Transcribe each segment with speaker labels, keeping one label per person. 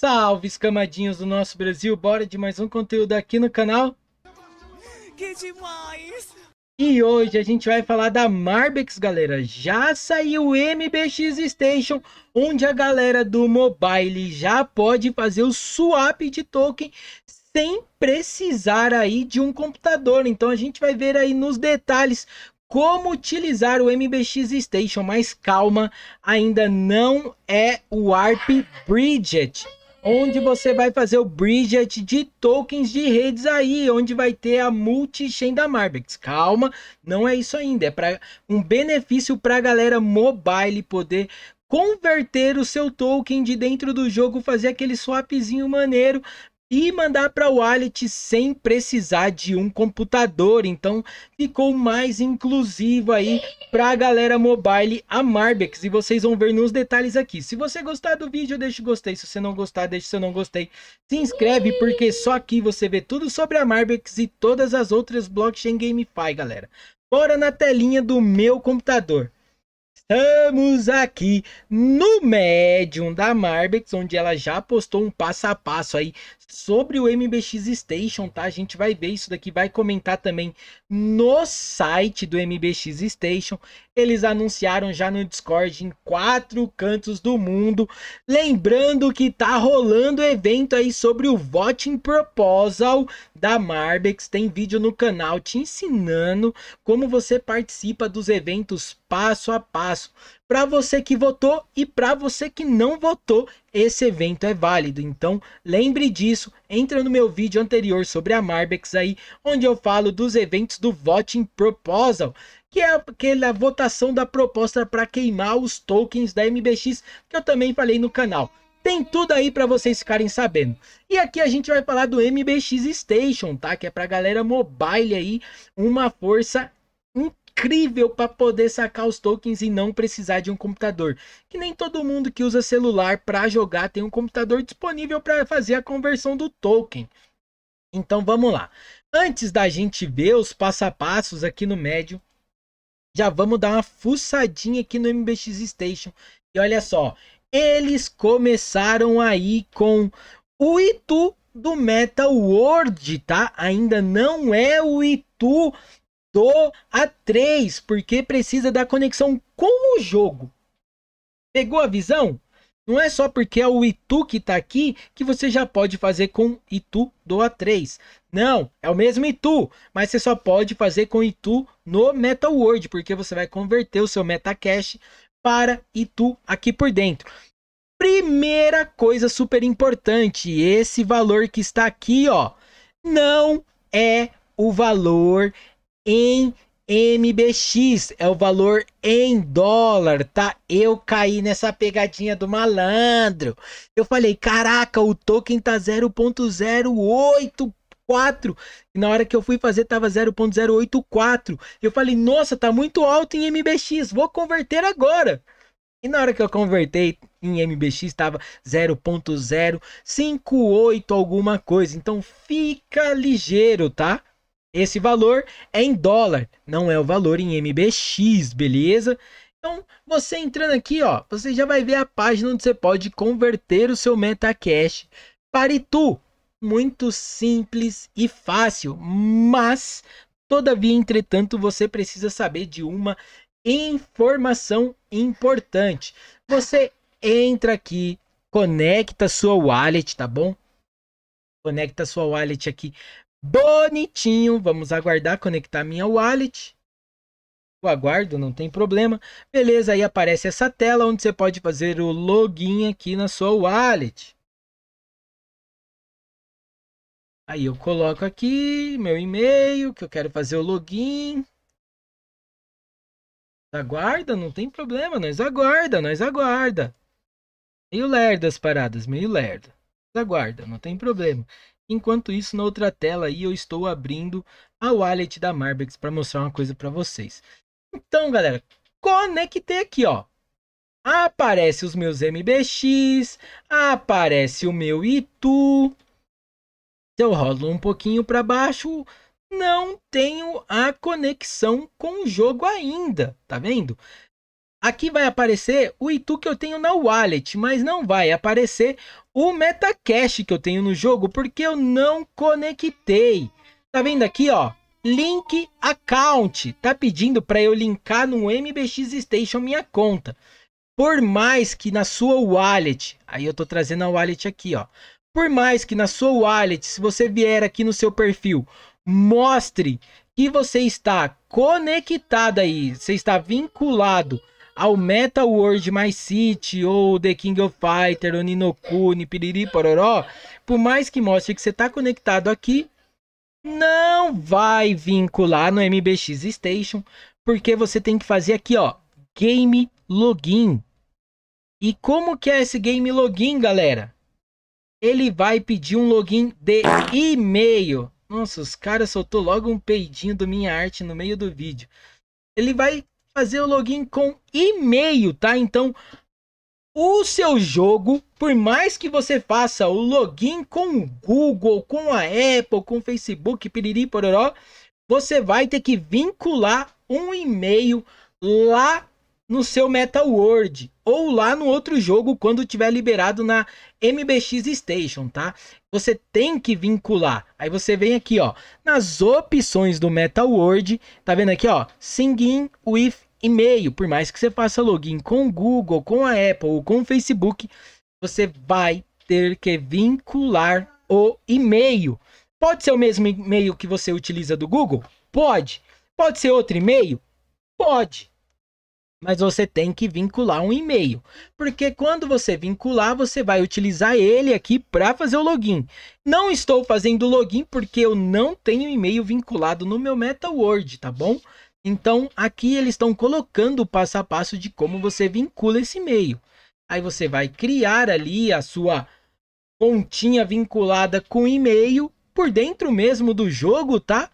Speaker 1: Salve, escamadinhos do nosso Brasil, bora de mais um conteúdo aqui no canal. Que demais! E hoje a gente vai falar da Marbex, galera. Já saiu o MBX Station, onde a galera do mobile já pode fazer o swap de token sem precisar aí de um computador. Então a gente vai ver aí nos detalhes como utilizar o MBX Station, mas calma, ainda não é o ARP Bridget onde você vai fazer o Bridget de tokens de redes aí, onde vai ter a multi-chain da Marbex. Calma, não é isso ainda, é para um benefício para a galera mobile poder converter o seu token de dentro do jogo, fazer aquele swapzinho maneiro e mandar para o wallet sem precisar de um computador. Então ficou mais inclusivo aí para a galera mobile a Marbex e vocês vão ver nos detalhes aqui. Se você gostar do vídeo, deixa o gostei. Se você não gostar, deixa seu não gostei. Se inscreve porque só aqui você vê tudo sobre a Marbex e todas as outras blockchain GameFi, galera. Bora na telinha do meu computador. Estamos aqui no Medium da Marbex, onde ela já postou um passo a passo aí sobre o MBX Station, tá? A gente vai ver isso daqui, vai comentar também no site do MBX Station. Eles anunciaram já no Discord em quatro cantos do mundo. Lembrando que tá rolando evento aí sobre o Voting Proposal da Marbex. Tem vídeo no canal te ensinando como você participa dos eventos passo a passo. Para você que votou e para você que não votou, esse evento é válido. Então, lembre disso. Entra no meu vídeo anterior sobre a Marbex aí, onde eu falo dos eventos do Voting Proposal, que é aquela votação da proposta para queimar os tokens da MBX, que eu também falei no canal. Tem tudo aí para vocês ficarem sabendo. E aqui a gente vai falar do MBX Station, tá? Que é para galera mobile aí, uma força incrível para poder sacar os tokens e não precisar de um computador. Que nem todo mundo que usa celular para jogar tem um computador disponível para fazer a conversão do token. Então vamos lá. Antes da gente ver os passo a passos aqui no médio, já vamos dar uma fuçadinha aqui no MBX Station. E olha só, eles começaram aí com o Itu do Metal World, tá? Ainda não é o Itu do A3, porque precisa da conexão com o jogo. Pegou a visão? Não é só porque é o Itu que está aqui que você já pode fazer com Itu do A3. Não, é o mesmo Itu, mas você só pode fazer com Itu no Metal World, porque você vai converter o seu Metacash para Itu aqui por dentro. Primeira coisa super importante, esse valor que está aqui, ó, não é o valor em MBX, é o valor em dólar, tá? Eu caí nessa pegadinha do malandro. Eu falei, caraca, o token tá 0.084. E na hora que eu fui fazer tava 0.084. Eu falei, nossa, tá muito alto em MBX, vou converter agora. E na hora que eu convertei em MBX estava 0.058 alguma coisa. Então fica ligeiro, tá? Esse valor é em dólar, não é o valor em MBX, beleza? Então, você entrando aqui, ó, você já vai ver a página onde você pode converter o seu Metacash para Itu. Muito simples e fácil, mas todavia, entretanto, você precisa saber de uma informação importante. Você entra aqui, conecta sua wallet, tá bom? Conecta sua wallet aqui Bonitinho. Vamos aguardar conectar minha wallet. Eu aguardo, não tem problema. Beleza, aí aparece essa tela onde você pode fazer o login aqui na sua wallet. Aí eu coloco aqui meu e-mail, que eu quero fazer o login. Aguarda, não tem problema, nós aguarda, nós aguarda. Meio lerdo as paradas, meio lerdo. Aguarda, não tem problema. Enquanto isso, na outra tela aí, eu estou abrindo a wallet da Marbex para mostrar uma coisa para vocês. Então, galera, conectei aqui, ó. Aparece os meus MBX, aparece o meu Itu. Se eu rolo um pouquinho para baixo, não tenho a conexão com o jogo ainda, tá vendo? Aqui vai aparecer o Itu que eu tenho na wallet, mas não vai aparecer o Metacash que eu tenho no jogo, porque eu não conectei. Tá vendo aqui, ó? Link Account. Tá pedindo para eu linkar no MBX Station minha conta. Por mais que na sua wallet, aí eu tô trazendo a wallet aqui, ó. Por mais que na sua wallet, se você vier aqui no seu perfil, mostre que você está conectado aí, você está vinculado ao Meta World My City ou The King of Fighter ou Ninokuni, Piriri Pororó, por mais que mostre que você está conectado aqui, não vai vincular no MBX Station, porque você tem que fazer aqui, ó, Game Login. E como que é esse Game Login, galera? Ele vai pedir um login de e-mail. Nossa, os caras soltou logo um peidinho do minha arte no meio do vídeo. Ele vai fazer o login com e-mail, tá? Então, o seu jogo, por mais que você faça o login com o Google, com a Apple, com o Facebook, piriri pororó, você vai ter que vincular um e-mail lá no seu MetaWord ou lá no outro jogo quando tiver liberado na MBX Station, tá? Você tem que vincular. Aí você vem aqui, ó, nas opções do MetaWord, tá vendo aqui, ó, Singing with e-mail. Por mais que você faça login com o Google, com a Apple ou com o Facebook, você vai ter que vincular o e-mail. Pode ser o mesmo e-mail que você utiliza do Google? Pode. Pode ser outro e-mail? Pode mas você tem que vincular um e-mail, porque quando você vincular, você vai utilizar ele aqui para fazer o login. Não estou fazendo login porque eu não tenho e-mail vinculado no meu MetaWord, tá bom? Então aqui eles estão colocando o passo a passo de como você vincula esse e-mail. Aí você vai criar ali a sua continha vinculada com e-mail por dentro mesmo do jogo, tá?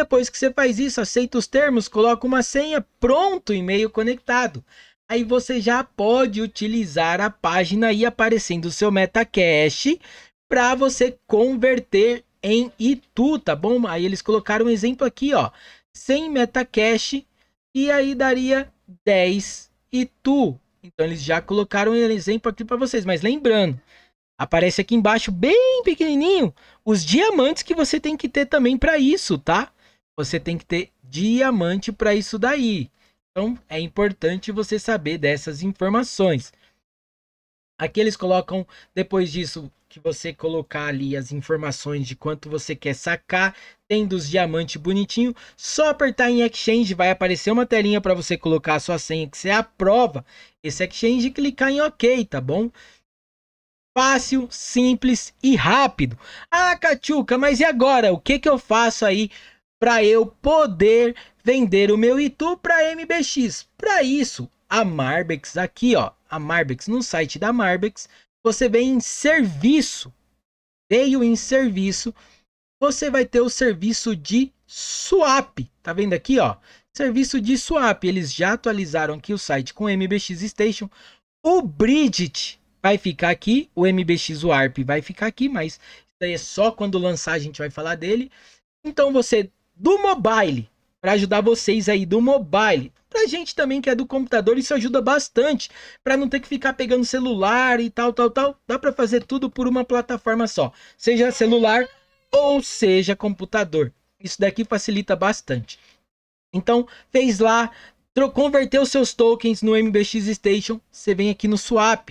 Speaker 1: Depois que você faz isso, aceita os termos, coloca uma senha, pronto, e-mail conectado. Aí você já pode utilizar a página aí aparecendo o seu MetaCache para você converter em Itu, tá bom? Aí eles colocaram um exemplo aqui, ó, sem MetaCache e aí daria 10 Itu. Então eles já colocaram um exemplo aqui para vocês, mas lembrando, aparece aqui embaixo bem pequenininho os diamantes que você tem que ter também para isso, tá? Você tem que ter diamante para isso daí. Então é importante você saber dessas informações. Aqui eles colocam depois disso que você colocar ali as informações de quanto você quer sacar, tendo os diamantes bonitinho, só apertar em exchange vai aparecer uma telinha para você colocar a sua senha que você aprova esse exchange e clicar em OK, tá bom? Fácil, simples e rápido. Ah, Cachuca, mas e agora? O que que eu faço aí para eu poder vender o meu Itu para MBX. Para isso, a Marbex aqui, ó, a Marbex no site da Marbex, você vem em serviço. Veio em serviço, você vai ter o serviço de swap. Tá vendo aqui, ó? Serviço de swap. Eles já atualizaram aqui o site com MBX Station. O Bridget vai ficar aqui, o MBX Warp vai ficar aqui, mas é só quando lançar a gente vai falar dele. Então você do mobile, para ajudar vocês aí do mobile. Pra gente também que é do computador, isso ajuda bastante, para não ter que ficar pegando celular e tal, tal, tal. Dá para fazer tudo por uma plataforma só, seja celular ou seja computador. Isso daqui facilita bastante. Então, fez lá, converteu seus tokens no MBX Station, você vem aqui no swap.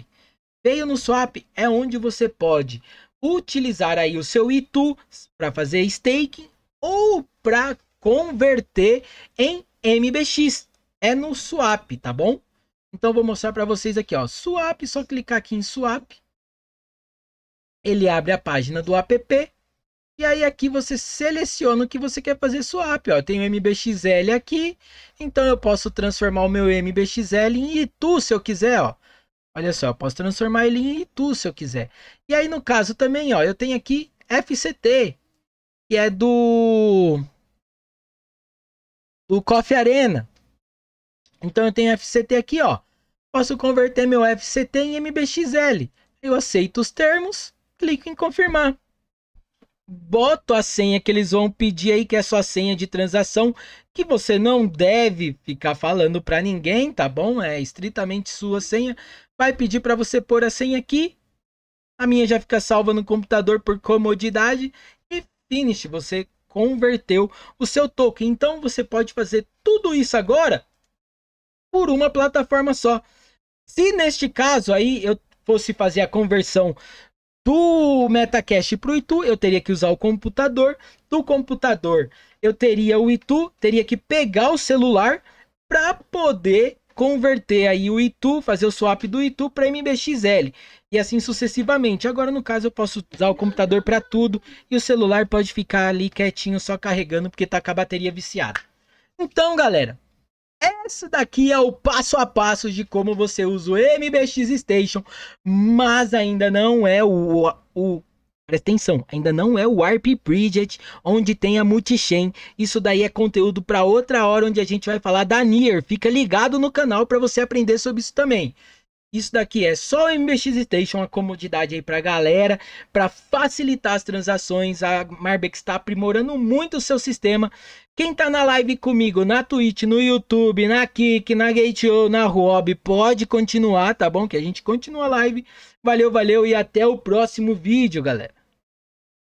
Speaker 1: Veio no swap é onde você pode utilizar aí o seu Itu para fazer staking ou para converter em MBX. É no Swap, tá bom? Então vou mostrar para vocês aqui, ó, Swap, só clicar aqui em Swap. Ele abre a página do app e aí aqui você seleciona o que você quer fazer swap, ó. Eu tenho MBXL aqui, então eu posso transformar o meu MBXL em Itu se eu quiser, ó. Olha só, eu posso transformar ele em Itu se eu quiser. E aí no caso também, ó, eu tenho aqui FCT, que é do do Coffee Arena. Então eu tenho FCT aqui, ó. Posso converter meu FCT em MBXL. Eu aceito os termos, clico em confirmar. boto a senha que eles vão pedir aí, que é sua senha de transação, que você não deve ficar falando para ninguém, tá bom? É estritamente sua senha. Vai pedir para você pôr a senha aqui. A minha já fica salva no computador por comodidade finish, você converteu o seu token. Então você pode fazer tudo isso agora por uma plataforma só. Se neste caso aí eu fosse fazer a conversão do MetaCash para o Itu, eu teria que usar o computador. Do computador, eu teria o Itu, teria que pegar o celular para poder converter aí o Itu, fazer o swap do Itu para MBXL e assim sucessivamente. Agora no caso eu posso usar o computador para tudo e o celular pode ficar ali quietinho só carregando porque tá com a bateria viciada. Então, galera, esse daqui é o passo a passo de como você usa o MBX Station, mas ainda não é o, o Presta atenção, ainda não é o ARP Bridget, onde tem a Multichain. Isso daí é conteúdo para outra hora, onde a gente vai falar da NIR. Fica ligado no canal para você aprender sobre isso também. Isso daqui é só o MBX Station, a comodidade aí pra galera, para facilitar as transações. A Marbex está aprimorando muito o seu sistema. Quem tá na live comigo, na Twitch, no YouTube, na Kik, na Gate.io, na Rob, pode continuar, tá bom? Que a gente continua a live. Valeu, valeu e até o próximo vídeo, galera.